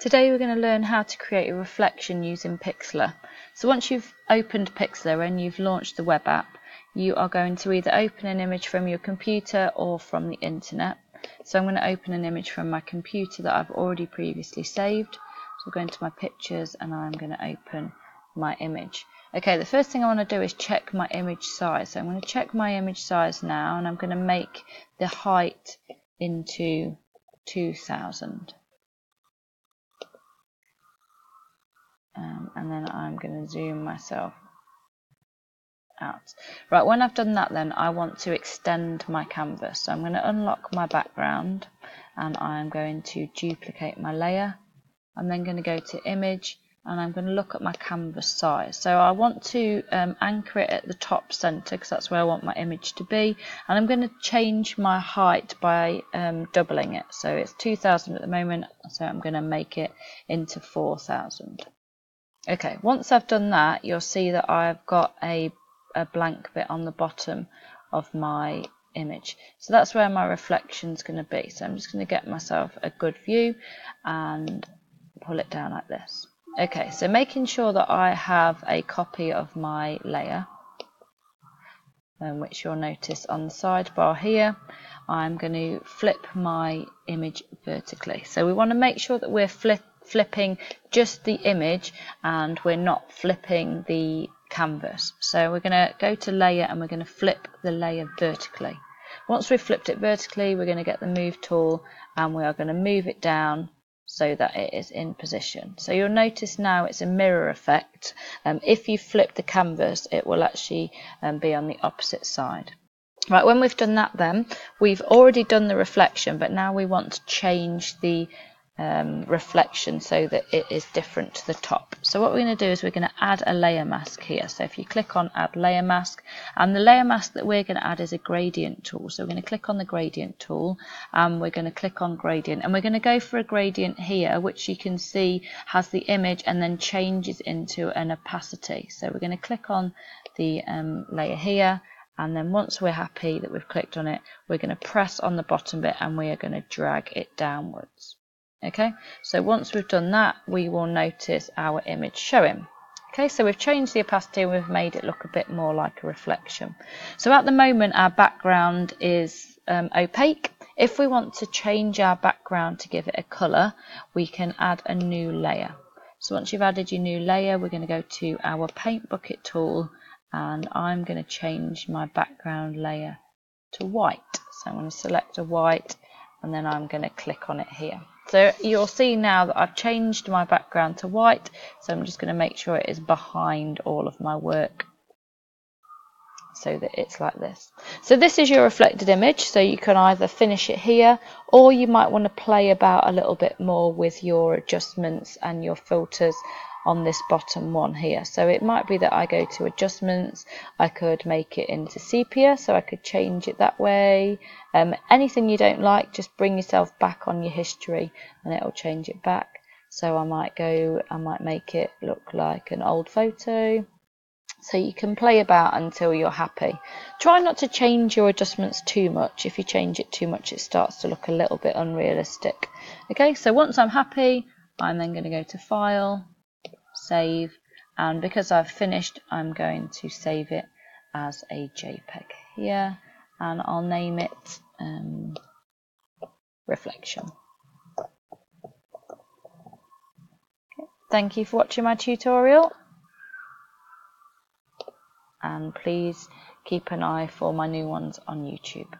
Today we're going to learn how to create a reflection using Pixlr. So once you've opened Pixlr and you've launched the web app, you are going to either open an image from your computer or from the internet. So I'm going to open an image from my computer that I've already previously saved. So I'll go into my pictures and I'm going to open my image. Okay, the first thing I want to do is check my image size. So I'm going to check my image size now and I'm going to make the height into 2000. And then I'm going to zoom myself out. Right, when I've done that then I want to extend my canvas. So I'm going to unlock my background and I'm going to duplicate my layer. I'm then going to go to image and I'm going to look at my canvas size. So I want to um, anchor it at the top center because that's where I want my image to be. And I'm going to change my height by um, doubling it. So it's 2000 at the moment, so I'm going to make it into 4000. Okay, once I've done that, you'll see that I've got a, a blank bit on the bottom of my image. So that's where my reflection is going to be. So I'm just going to get myself a good view and pull it down like this. Okay, so making sure that I have a copy of my layer, um, which you'll notice on the sidebar here, I'm going to flip my image vertically. So we want to make sure that we're flip flipping just the image and we're not flipping the canvas. So we're going to go to layer and we're going to flip the layer vertically. Once we've flipped it vertically, we're going to get the move tool and we are going to move it down so that it is in position. So you'll notice now it's a mirror effect. Um, if you flip the canvas, it will actually um, be on the opposite side. Right, when we've done that then, we've already done the reflection, but now we want to change the um, reflection so that it is different to the top. So what we're going to do is we're going to add a layer mask here. So if you click on add layer mask and the layer mask that we're going to add is a gradient tool. So we're going to click on the gradient tool and we're going to click on gradient and we're going to go for a gradient here which you can see has the image and then changes into an opacity. So we're going to click on the um, layer here and then once we're happy that we've clicked on it we're going to press on the bottom bit and we are going to drag it downwards. Okay, so once we've done that, we will notice our image showing. Okay, so we've changed the opacity and we've made it look a bit more like a reflection. So at the moment, our background is um, opaque. If we want to change our background to give it a colour, we can add a new layer. So once you've added your new layer, we're going to go to our paint bucket tool and I'm going to change my background layer to white. So I'm going to select a white and then I'm going to click on it here. So you'll see now that I've changed my background to white. So I'm just going to make sure it is behind all of my work so that it's like this. So this is your reflected image. So you can either finish it here or you might want to play about a little bit more with your adjustments and your filters on this bottom one here. So it might be that I go to adjustments, I could make it into sepia, so I could change it that way. Um, anything you don't like, just bring yourself back on your history and it'll change it back. So I might go, I might make it look like an old photo. So you can play about until you're happy. Try not to change your adjustments too much. If you change it too much, it starts to look a little bit unrealistic. Okay, so once I'm happy, I'm then going to go to File, save and because I've finished I'm going to save it as a JPEG here and I'll name it um, reflection. Okay. Thank you for watching my tutorial and please keep an eye for my new ones on YouTube.